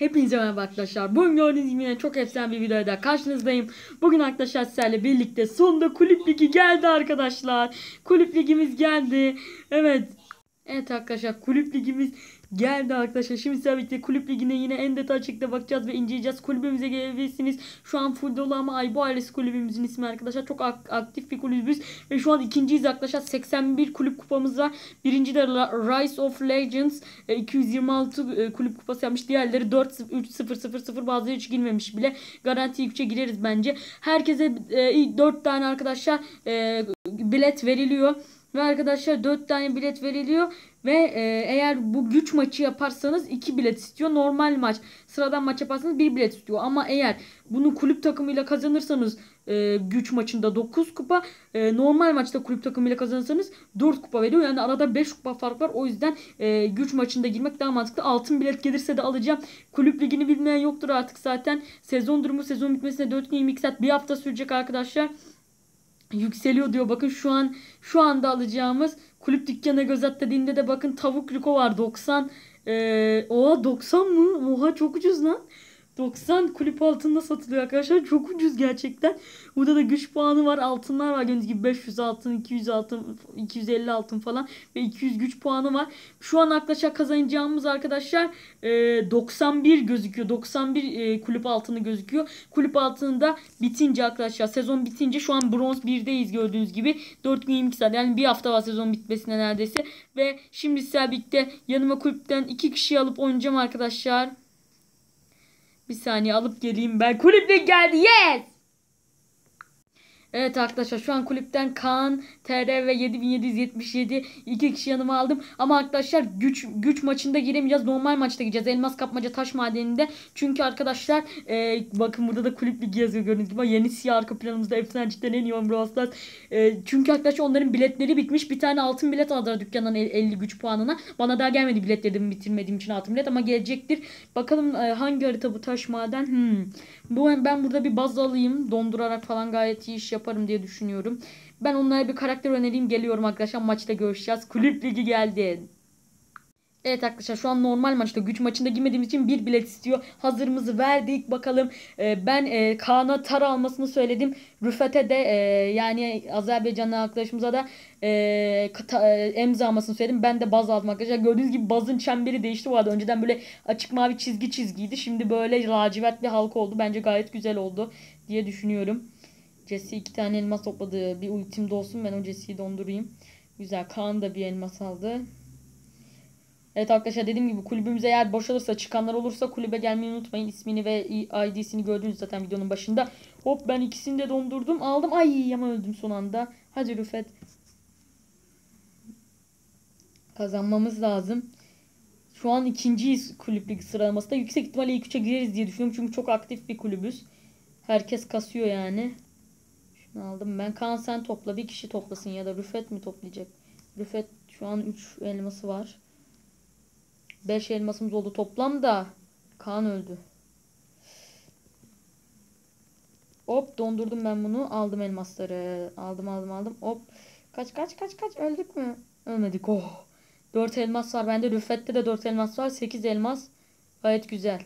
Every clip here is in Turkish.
Hepinize merhaba arkadaşlar. Bugün gördüğünüz gibi çok efsane bir videoda karşınızdayım. Bugün arkadaşlar sizlerle birlikte sonunda kulüp ligi geldi arkadaşlar. Kulüp ligimiz geldi. Evet. Evet arkadaşlar kulüp ligimiz geldi arkadaşlar. Şimdi sizlerle birlikte kulüp ligine yine en detaylı şekilde bakacağız ve inceleyeceğiz. Kulübümüze gelebilirsiniz. Şu an full dolu ama Aybo ailesi kulübümüzün ismi arkadaşlar. Çok ak- aktif bir kulübüz. Ve şu an ikinciyiz arkadaşlar. 81 kulüp kupamız var. Birinci de Rise of Legends. E, 226 e, kulüp kupası yapmış. Diğerleri 4 3 0 0 0 bazıları hiç girmemiş bile. Garanti 3'e gireriz bence. Herkese e, 4 tane arkadaşlar e, bilet veriliyor. Ve arkadaşlar 4 tane bilet veriliyor. Ve e, eğer bu güç maçı yaparsanız 2 bilet istiyor. Normal maç sıradan maç yaparsanız 1 bilet istiyor. Ama eğer bunu kulüp takımıyla kazanırsanız e, güç maçında 9 kupa. e, normal maçta kulüp takımıyla kazanırsanız 4 kupa veriyor. Yani arada 5 kupa fark var. O yüzden e, güç maçında girmek daha mantıklı. Altın bilet gelirse de alacağım. Kulüp ligini bilmeyen yoktur artık zaten. Sezon durumu sezon bitmesine 4 gün 22 saat bir hafta sürecek arkadaşlar yükseliyor diyor. Bakın şu an şu anda alacağımız kulüp dükkanına göz at dediğinde de bakın tavuk riko var 90 ee, oha 90 mı? Oha çok ucuz lan. 90 kulüp altında satılıyor arkadaşlar. Çok ucuz gerçekten. Burada da güç puanı var. Altınlar var. Gördüğünüz gibi 500 altın, 200 altın, 250 altın falan ve 200 güç puanı var. Şu an arkadaşlar kazanacağımız arkadaşlar e, 91 gözüküyor. 91 e, kulüp altını gözüküyor. Kulüp altında bitince arkadaşlar sezon bitince şu an bronz 1'deyiz gördüğünüz gibi. 4 gün 22 saat yani bir hafta var sezon bitmesine neredeyse. Ve şimdi sizlerle yanıma kulüpten 2 kişi alıp oynayacağım arkadaşlar. Bir saniye alıp geleyim ben. Kulüple geldi. Yes! Evet arkadaşlar şu an kulüpten Kaan, TR ve 7777 iki kişi yanıma aldım. Ama arkadaşlar güç güç maçında giremeyeceğiz. Normal maçta gireceğiz. Elmas kapmaca taş madeninde. Çünkü arkadaşlar e, bakın burada da kulüp ligi yazıyor gördüğünüz gibi. Yeni siyah arka planımızda efsane cidden en iyi Brawl Stars. E, çünkü arkadaşlar onların biletleri bitmiş. Bir tane altın bilet aldılar dükkandan 50 güç puanına. Bana daha gelmedi biletlerimi bitirmediğim için altın bilet ama gelecektir. Bakalım e, hangi harita bu taş maden? Hmm. Bu ben burada bir baz alayım. Dondurarak falan gayet iyi iş yaparım diye düşünüyorum. Ben onlara bir karakter önereyim. Geliyorum arkadaşlar. Maçta görüşeceğiz. Kulüp ligi geldi. Evet arkadaşlar şu an normal maçta güç maçında girmediğimiz için bir bilet istiyor. Hazırımızı verdik bakalım. Ee, ben e, Kaan'a tar almasını söyledim. Rüfet'e de e, yani Azerbaycanlı arkadaşımıza da e, kata, e, emza almasını söyledim. Ben de baz aldım arkadaşlar. Gördüğünüz gibi bazın çemberi değişti bu arada. Önceden böyle açık mavi çizgi çizgiydi. Şimdi böyle lacivert bir halka oldu. Bence gayet güzel oldu diye düşünüyorum. Jesse iki tane elmas topladı. Bir ultim de ben o Jesse'yi dondurayım. Güzel. Kaan da bir elmas aldı. Evet arkadaşlar dediğim gibi kulübümüze eğer boşalırsa çıkanlar olursa kulübe gelmeyi unutmayın. İsmini ve ID'sini gördünüz zaten videonun başında. Hop ben ikisini de dondurdum. Aldım. Ay ama öldüm son anda. Hadi Rüfet. Kazanmamız lazım. Şu an ikinciyiz kulüp ligi sıralamasında. Yüksek ihtimalle ilk üçe gireriz diye düşünüyorum. Çünkü çok aktif bir kulübüz. Herkes kasıyor yani. Şunu aldım ben. Kaan sen topla. Bir kişi toplasın ya da Rüfet mi toplayacak? Rüfet şu an 3 elması var. 5 elmasımız oldu toplam da. Öldü. Hop dondurdum ben bunu. Aldım elmasları. Aldım aldım aldım. Hop. Kaç kaç kaç kaç öldük mü? Ölmedik. Oh. 4 elmas var. Bende Rüfet'te de 4 elmas var. 8 elmas. Gayet güzel.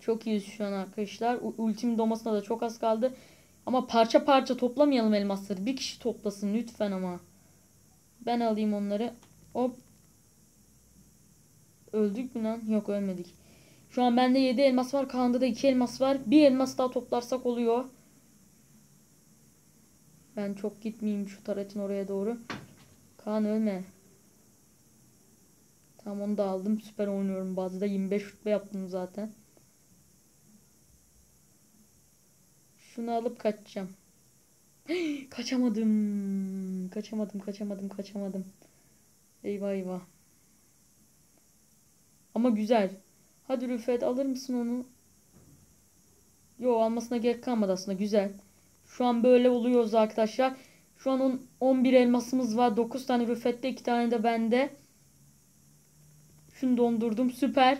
Çok iyiyiz şu an arkadaşlar. U ultimin domasına da çok az kaldı. Ama parça parça toplamayalım elmasları. Bir kişi toplasın lütfen ama. Ben alayım onları. Hop. Öldük mü lan? Yok ölmedik. Şu an bende 7 elmas var. Kaan'da da 2 elmas var. Bir elmas daha toplarsak oluyor. Ben çok gitmeyeyim şu taretin oraya doğru. Kaan ölme. Tamam onu da aldım. Süper oynuyorum. Bazıda 25 rütbe yaptım zaten. Şunu alıp kaçacağım. kaçamadım. Kaçamadım, kaçamadım, kaçamadım. Eyvah eyvah. Ama güzel. Hadi Rüfet alır mısın onu? Yo almasına gerek kalmadı aslında. Güzel. Şu an böyle oluyoruz arkadaşlar. Şu an on, 11 elmasımız var. 9 tane Rüfet'te 2 tane de bende. Şunu dondurdum. Süper.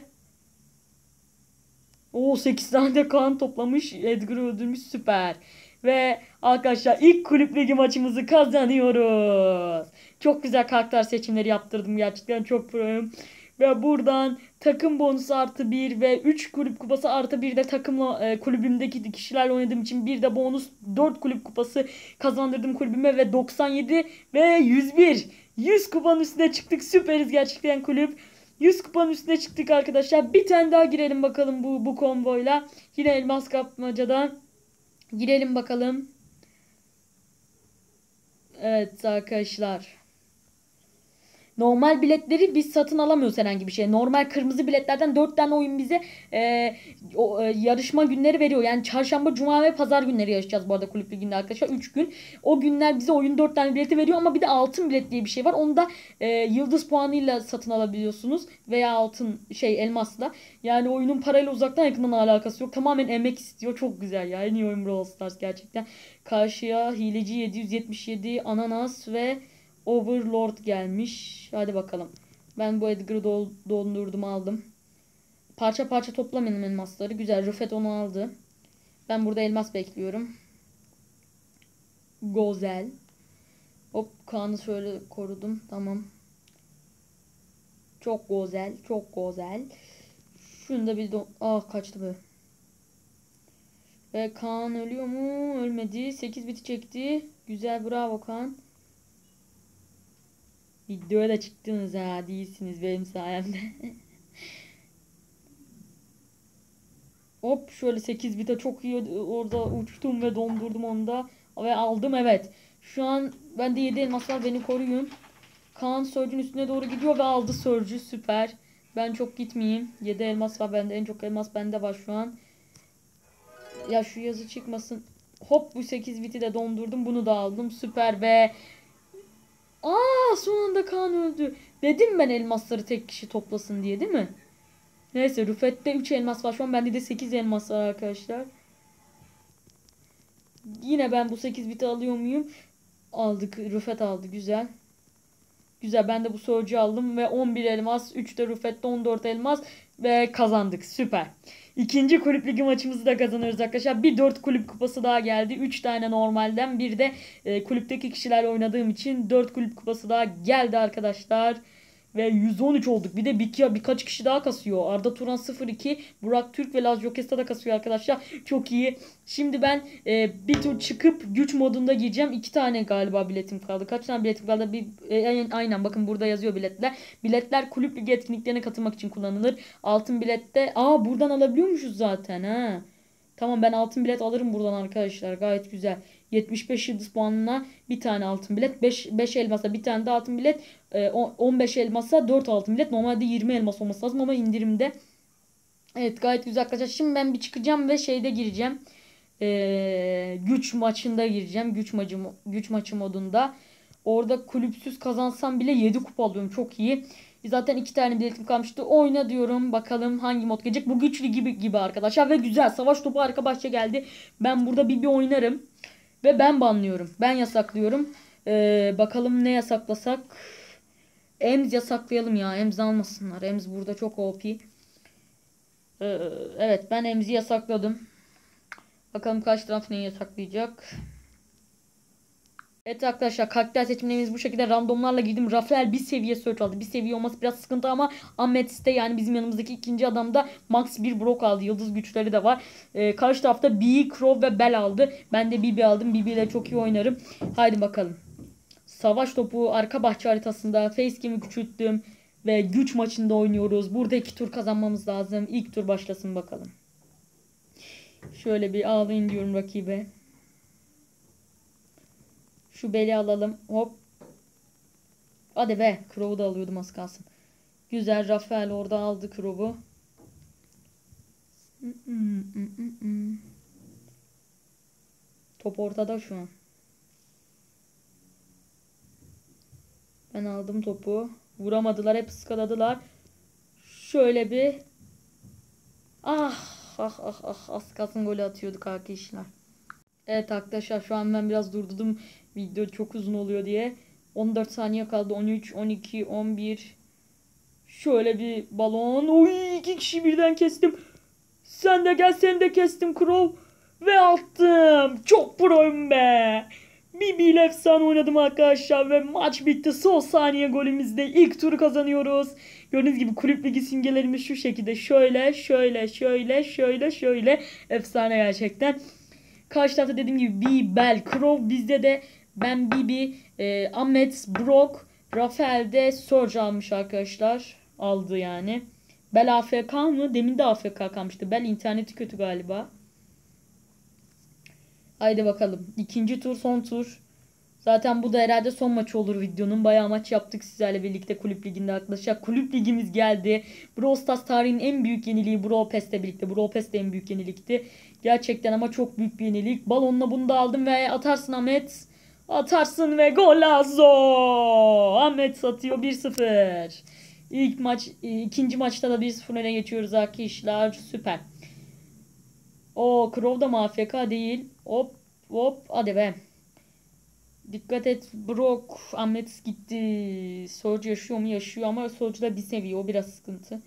O 8 tane de kan toplamış. Edgar'ı öldürmüş. Süper. Ve arkadaşlar ilk kulüp ligi maçımızı kazanıyoruz. Çok güzel karakter seçimleri yaptırdım gerçekten çok proyum. Ve buradan takım bonusu artı 1 ve 3 kulüp kupası artı 1 de takımla e, kulübümdeki kişilerle oynadığım için bir de bonus 4 kulüp kupası kazandırdım kulübüme ve 97 ve 101. 100 kupanın üstüne çıktık. Süperiz gerçekten kulüp. 100 kupanın üstüne çıktık arkadaşlar. Bir tane daha girelim bakalım bu bu konvoyla. Yine elmas kapmacadan. Girelim bakalım. Evet arkadaşlar. Normal biletleri biz satın alamıyoruz herhangi bir şey. Normal kırmızı biletlerden 4 tane oyun bize e, o, e, yarışma günleri veriyor. Yani çarşamba, cuma ve pazar günleri yarışacağız bu arada kulüp liginde arkadaşlar. 3 gün. O günler bize oyun 4 tane bileti veriyor ama bir de altın bilet diye bir şey var. Onu da e, yıldız puanıyla satın alabiliyorsunuz. Veya altın şey elmasla. Yani oyunun parayla uzaktan yakından alakası yok. Tamamen emek istiyor. Çok güzel ya. En iyi oyun Brawl Stars gerçekten. Karşıya hileci 777 ananas ve Overlord gelmiş. Hadi bakalım. Ben bu Edgar'ı dol dondurdum aldım. Parça parça toplamayalım elmasları. Güzel. Rüfet onu aldı. Ben burada elmas bekliyorum. Gozel. Hop Kaan'ı şöyle korudum. Tamam. Çok güzel. Çok güzel. Şunu da bir do Ah kaçtı be. Ve Kaan ölüyor mu? Ölmedi. 8 biti çekti. Güzel bravo Kaan. Videoya da çıktınız ha değilsiniz benim sayemde. Hop şöyle 8 bite çok iyi orada uçtum ve dondurdum onu da. Ve aldım evet. Şu an bende 7 elmas var beni koruyun. Kaan Surge'ün üstüne doğru gidiyor ve aldı Surge'ü süper. Ben çok gitmeyeyim. 7 elmas var bende en çok elmas bende var şu an. Ya şu yazı çıkmasın. Hop bu 8 biti de dondurdum bunu da aldım süper ve Aa son anda Kaan öldü. Dedim ben elmasları tek kişi toplasın diye değil mi? Neyse Rüfet'te 3 elmas var şu an. Bende de 8 elmas var arkadaşlar. Yine ben bu 8 biti alıyor muyum? Aldık. Rüfet aldı. Güzel. Güzel. Ben de bu sorucu aldım ve 11 elmas. 3 de Rüfet'te 14 elmas. Ve kazandık. Süper. İkinci kulüp ligi maçımızı da kazanıyoruz arkadaşlar. Bir dört kulüp kupası daha geldi. Üç tane normalden bir de e, kulüpteki kişilerle oynadığım için dört kulüp kupası daha geldi arkadaşlar. Ve 113 olduk. Bir de bir, birkaç kişi daha kasıyor. Arda Turan 02, Burak Türk ve Laz Jokesta da kasıyor arkadaşlar. Çok iyi. Şimdi ben e, bir tur çıkıp güç modunda gireceğim. İki tane galiba biletim kaldı. Kaç tane biletim kaldı? Bir, e, aynen bakın burada yazıyor biletler. Biletler kulüp ligi etkinliklerine katılmak için kullanılır. Altın bilette. Aa buradan alabiliyormuşuz zaten ha. Tamam ben altın bilet alırım buradan arkadaşlar. Gayet güzel. 75 yıldız puanına bir tane altın bilet. 5, 5 elmasa bir tane de altın bilet. 15 e, elmasa 4 altın bilet. Normalde 20 elmas olması lazım ama indirimde. Evet gayet güzel arkadaşlar. Şimdi ben bir çıkacağım ve şeyde gireceğim. Ee, güç maçında gireceğim. Güç maçı, güç maçı modunda. Orada kulüpsüz kazansam bile 7 kupa alıyorum. Çok iyi. Zaten iki tane biletim kalmıştı. Oyna diyorum. Bakalım hangi mod gelecek. Bu güçlü gibi gibi arkadaşlar. Ve güzel. Savaş topu arka bahçe geldi. Ben burada bir bir oynarım. Ve ben banlıyorum. Ben yasaklıyorum. Ee, bakalım ne yasaklasak. Ems yasaklayalım ya. Ems almasınlar. Ems burada çok OP. Ee, evet ben Ems'i yasakladım. Bakalım kaç taraf neyi yasaklayacak. Evet arkadaşlar karakter seçimlerimiz bu şekilde randomlarla girdim. Rafael bir seviye search aldı. Bir seviye olması biraz sıkıntı ama Ahmet de yani bizim yanımızdaki ikinci adam da Max bir Brock aldı. Yıldız güçleri de var. Ee, karşı tarafta B, Crow ve Bell aldı. Ben de BB aldım. BB ile çok iyi oynarım. Haydi bakalım. Savaş topu arka bahçe haritasında facecam'i küçülttüm. Ve güç maçında oynuyoruz. Burada iki tur kazanmamız lazım. İlk tur başlasın bakalım. Şöyle bir ağlayın diyorum rakibe. Şu beli alalım. Hop. Hadi be. Crow'u da alıyordum az kalsın. Güzel. Rafael orada aldı Crow'u. Top ortada şu an. Ben aldım topu. Vuramadılar. Hep ıskaladılar. Şöyle bir. Ah ah ah ah. Az kalsın golü atıyorduk arkadaşlar. Evet arkadaşlar şu an ben biraz durdurdum. Video çok uzun oluyor diye. 14 saniye kaldı. 13, 12, 11. Şöyle bir balon. Oy iki kişi birden kestim. Sen de gel seni de kestim Crow. Ve attım. Çok proyum be. Bir bir efsane oynadım arkadaşlar ve maç bitti. Son saniye golümüzde ilk turu kazanıyoruz. Gördüğünüz gibi kulüp ligi simgelerimiz şu şekilde. Şöyle, şöyle, şöyle, şöyle, şöyle. Efsane gerçekten. Karşı tarafta dediğim gibi B, Bell, Crow. Bizde de Ben Bibi, e, Ahmet, Brock, Rafael de Surge almış arkadaşlar. Aldı yani. Bell AFK mı? Demin de AFK kalmıştı. Bell interneti kötü galiba. Haydi bakalım. İkinci tur son tur. Zaten bu da herhalde son maç olur videonun. Bayağı maç yaptık sizlerle birlikte kulüp liginde arkadaşlar. Kulüp ligimiz geldi. Brawl Stars tarihinin en büyük yeniliği Brawl Pass'le birlikte. Brawl Pass de en büyük yenilikti. Gerçekten ama çok büyük bir yenilik. Balonla bunu da aldım ve atarsın Ahmet. Atarsın ve golazo. Ahmet satıyor 1-0. İlk maç, ikinci maçta da 1-0 öne geçiyoruz arkadaşlar. Süper. O Crow da mı değil. Hop hop hadi be. Dikkat et Brock. Ahmet gitti. Surge yaşıyor mu? Yaşıyor ama Surge'da bir seviye. O biraz sıkıntı.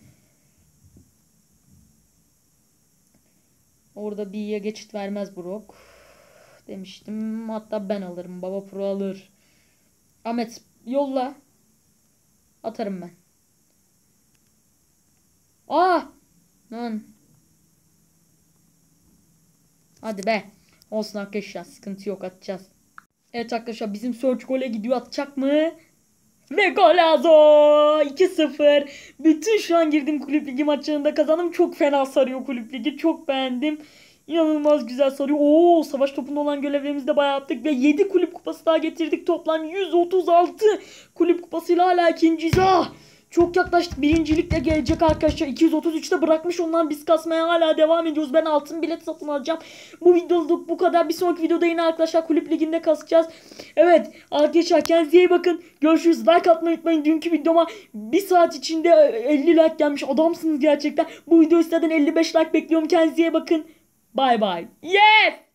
Orada B'ye geçit vermez Brock. Demiştim. Hatta ben alırım. Baba Pro alır. Ahmet yolla. Atarım ben. Aa! Lan. Hadi be. Olsun arkadaşlar. Sıkıntı yok. Atacağız. Evet arkadaşlar bizim Surge gole gidiyor. Atacak mı? Ve golazo! 2-0. Bütün şu an girdiğim kulüp ligi maçlarında kazandım. Çok fena sarıyor kulüp ligi. Çok beğendim. İnanılmaz güzel sarıyor. Oo, savaş topunda olan görevlerimizi de bayağı yaptık. Ve 7 kulüp kupası daha getirdik. Toplam 136 kulüp kupasıyla hala ikinciyiz. Ah! Çok yaklaştık. Birincilikle gelecek arkadaşlar. 233'te bırakmış onlar. Biz kasmaya hala devam ediyoruz. Ben altın bilet satın alacağım. Bu videoluk bu kadar. Bir sonraki videoda yine arkadaşlar kulüp liginde kasacağız. Evet arkadaşlar kendinize iyi bakın. Görüşürüz. Like atmayı unutmayın. Dünkü videoma bir saat içinde 50 like gelmiş. Adamsınız gerçekten. Bu video isteden 55 like bekliyorum. Kendinize iyi bakın. Bye bye. Yes!